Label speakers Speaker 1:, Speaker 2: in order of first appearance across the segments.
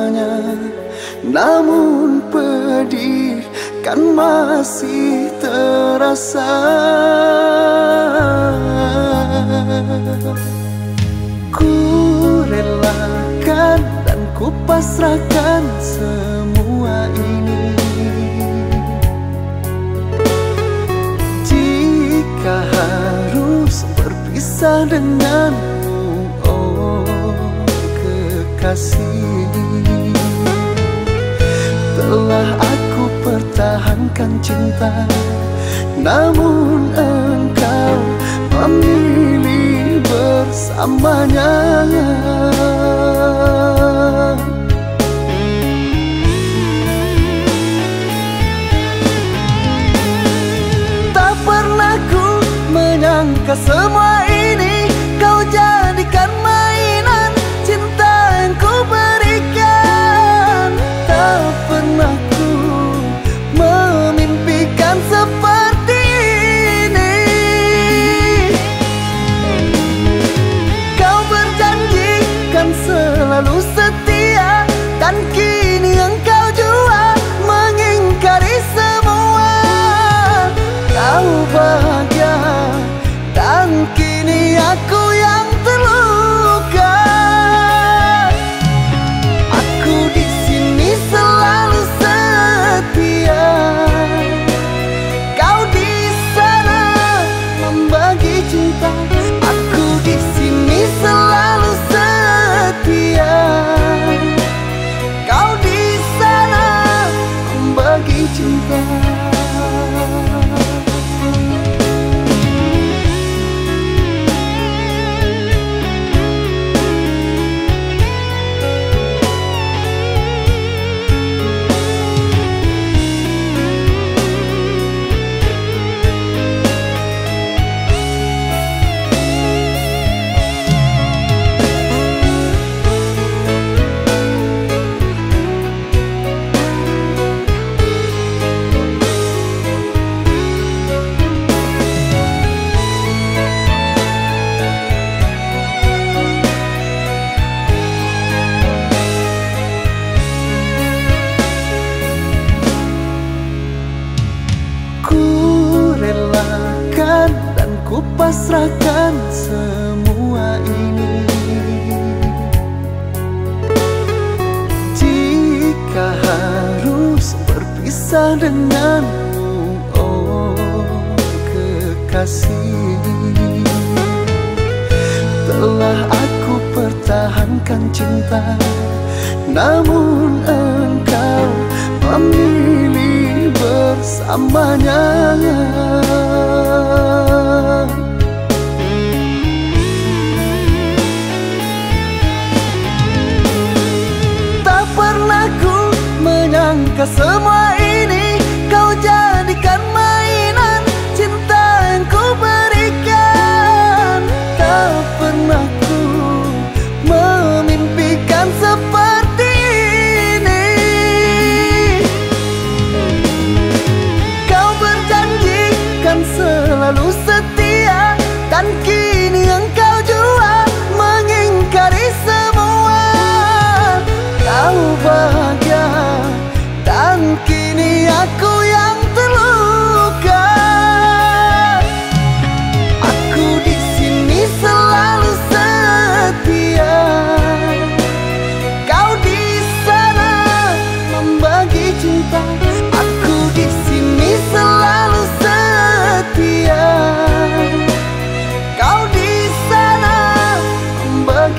Speaker 1: rasanya Namun pedih kan masih terasa. Ku relakan dan ku pasrahkan semua ini. Jika harus berpisah denganmu Oh kekasih telah aku pertahankan cinta Namun engkau memilih bersamanya. Tak pernah ku menyangka semua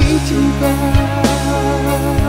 Speaker 1: membagi cinta Aku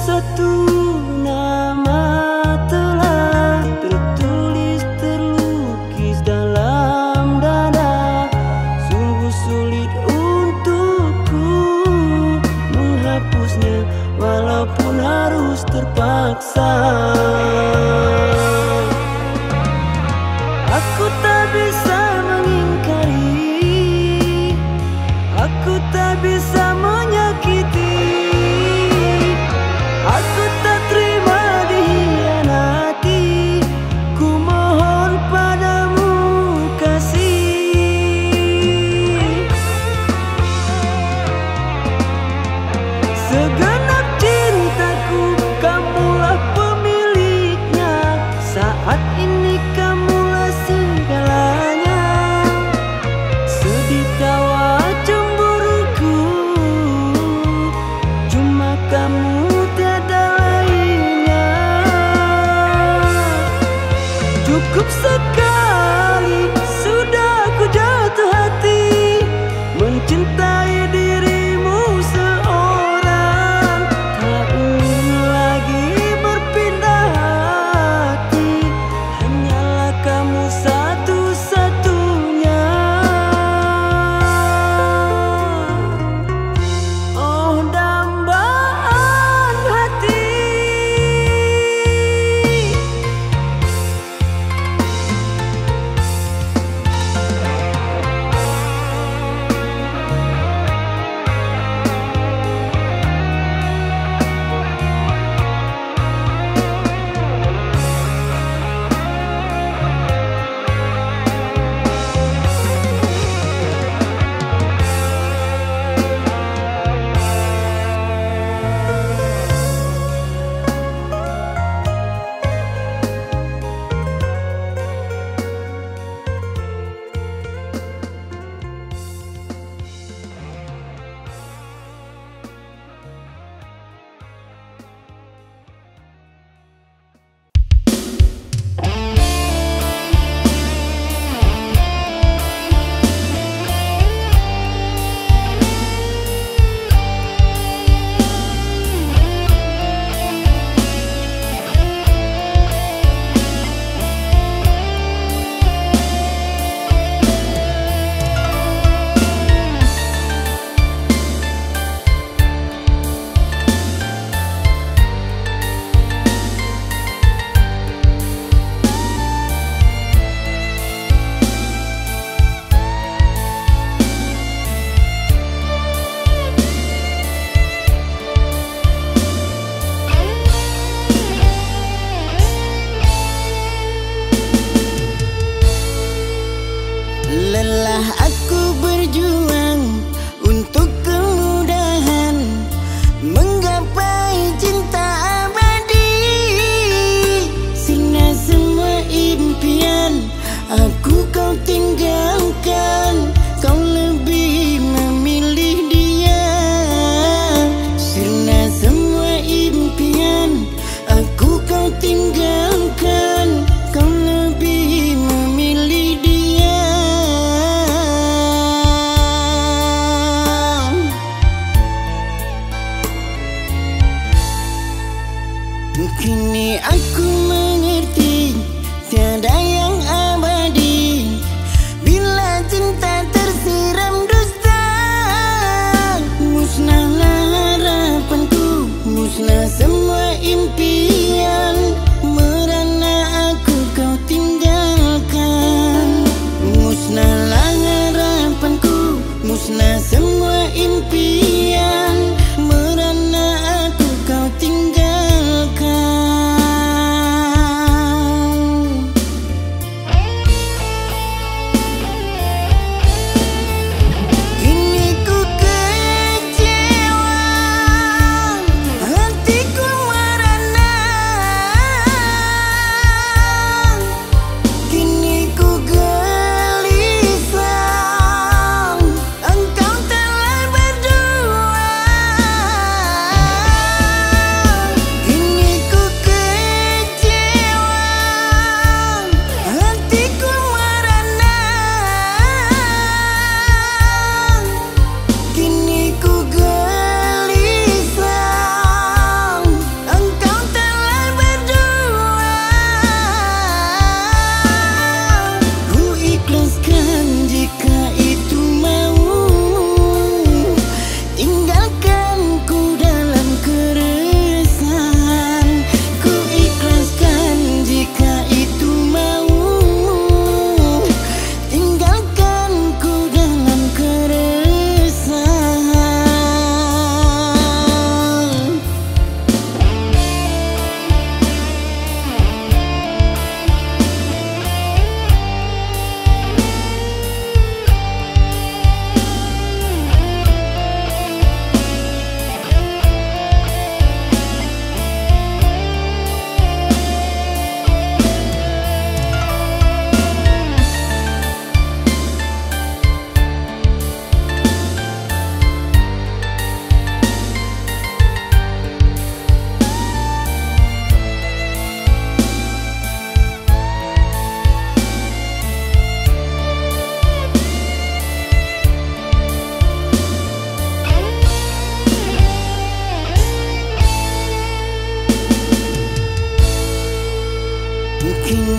Speaker 2: satu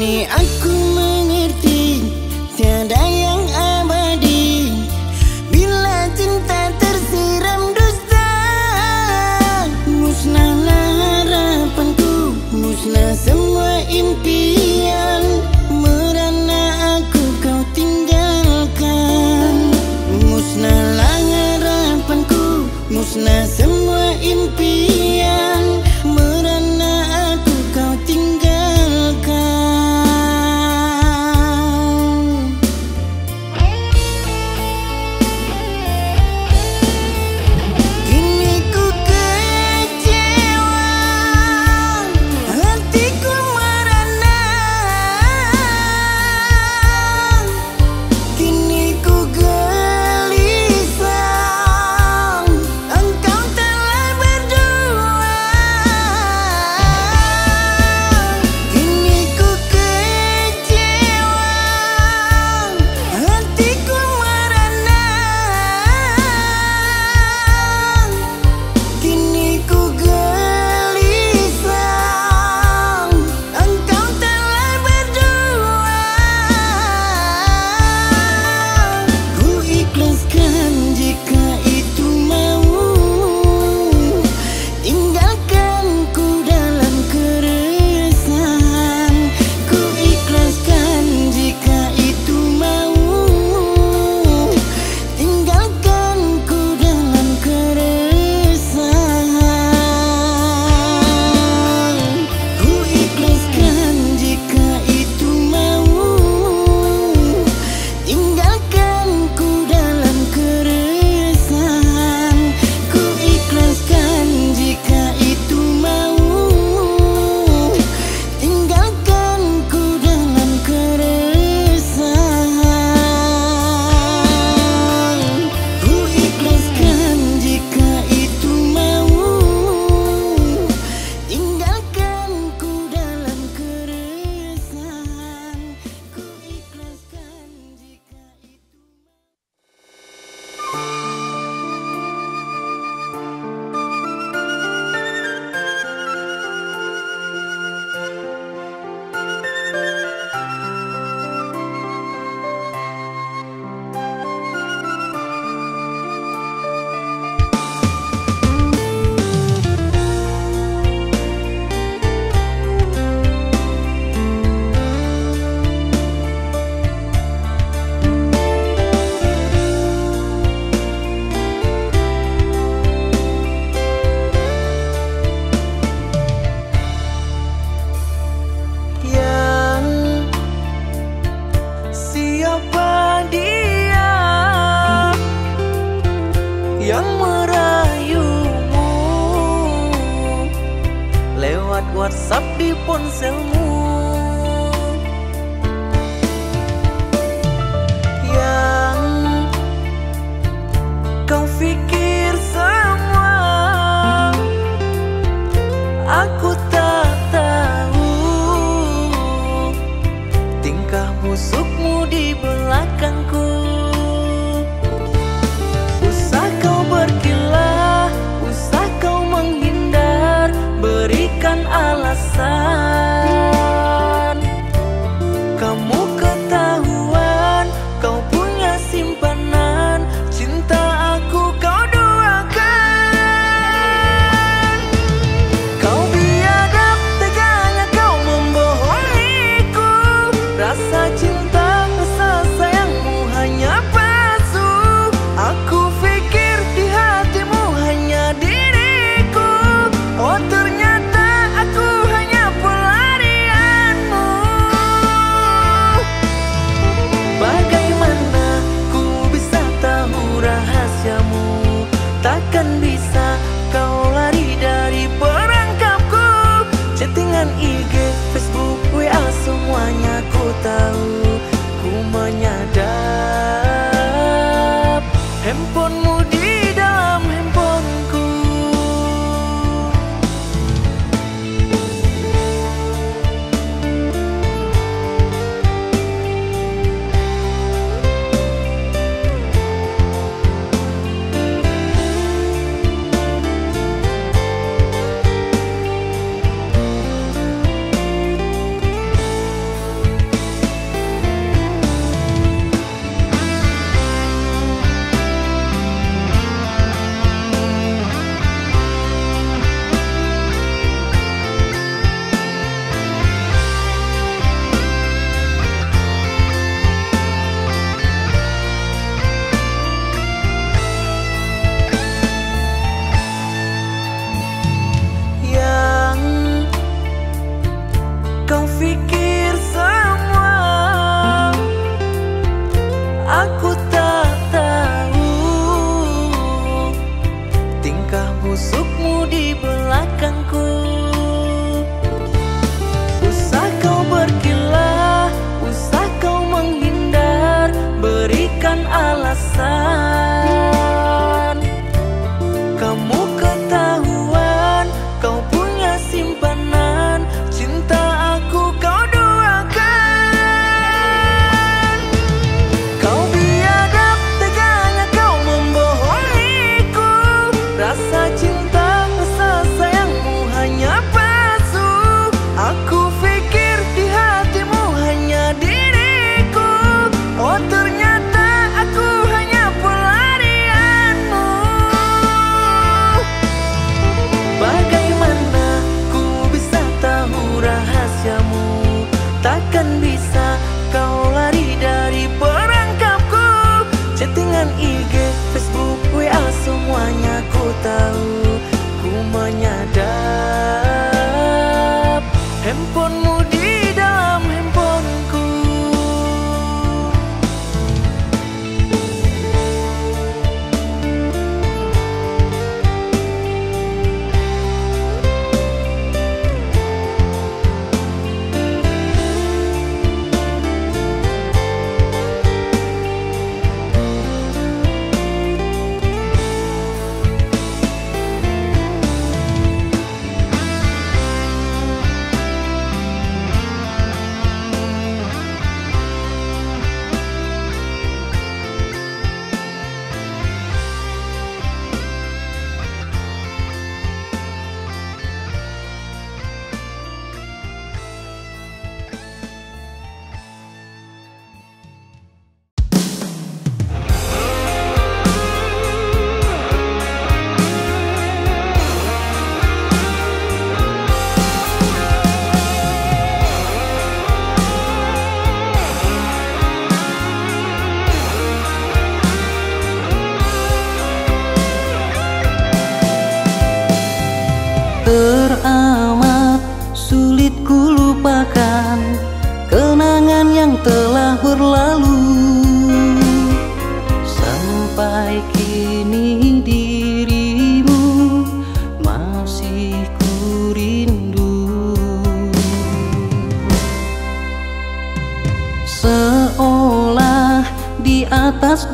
Speaker 3: i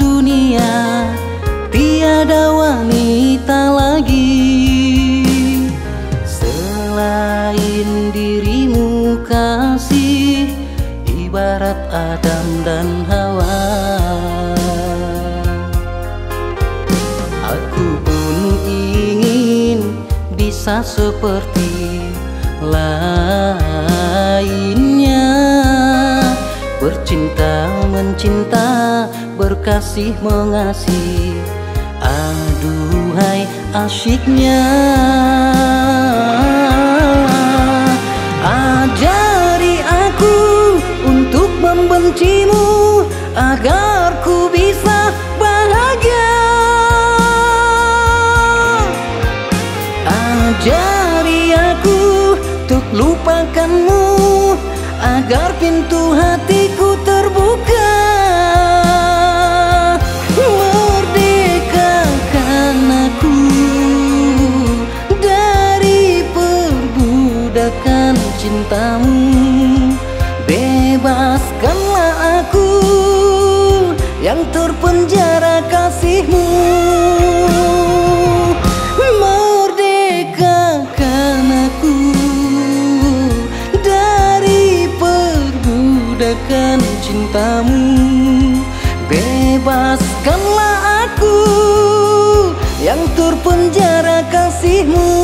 Speaker 3: dunia Tiada wanita lagi. Selain dirimu kasih Ibarat Adam dan Hawa. Aku pun ingin bisa seperti lainnya. Bercinta, mencinta, berkasih, mengasih Aduhai asyiknya. Ajari aku untuk membencimu Agar ku bisa bahagia. Ajari aku untuk lupakanmu Agar pintu hatiku mu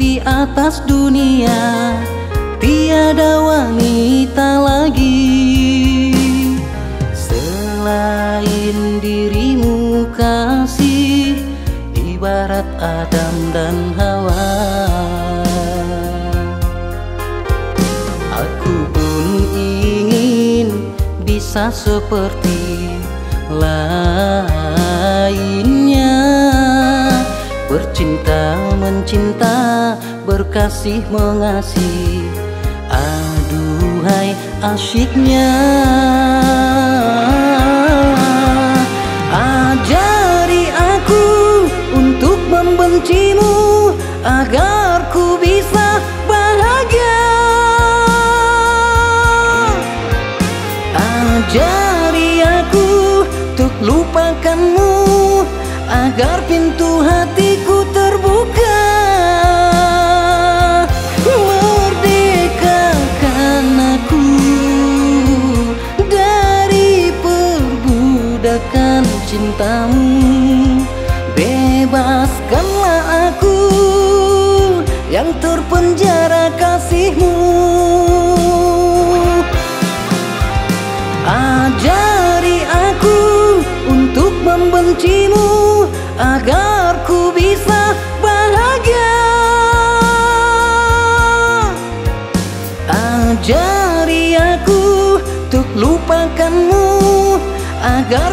Speaker 3: di atas dunia Tiada wanita lagi. Selain dirimu kasih Ibarat Adam dan Hawa. Aku pun ingin bisa seperti lainnya Bercinta, mencinta, berkasih, mengasih Aduhai asyiknya. Ajari aku untuk membencimu Agar ku bisa bahagia. Ajari aku untuk lupakanmu Agar pintu hatiku
Speaker 4: 心淡。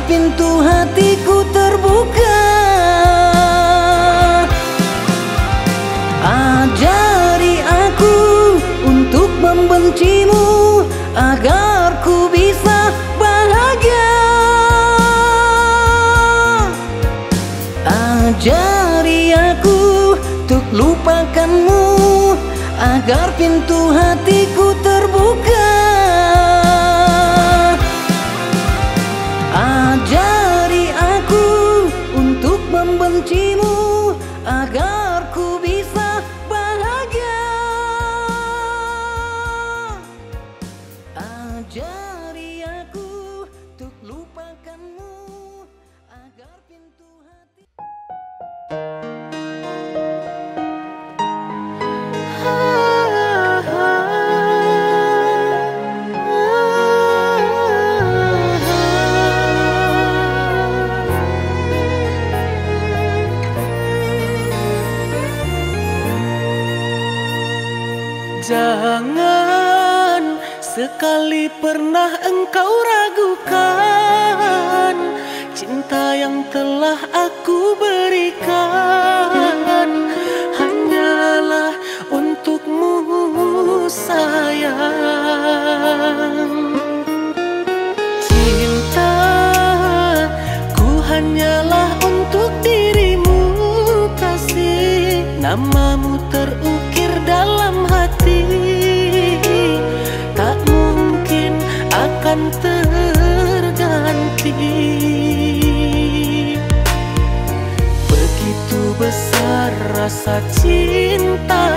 Speaker 4: pintu hatiku terbuka. Ajari aku untuk membencimu Agar ku bisa bahagia. Ajari aku untuk lupakanmu Agar pintu hatiku
Speaker 3: rasa cinta.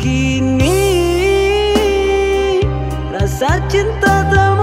Speaker 2: Kini.
Speaker 3: Rasa cinta tak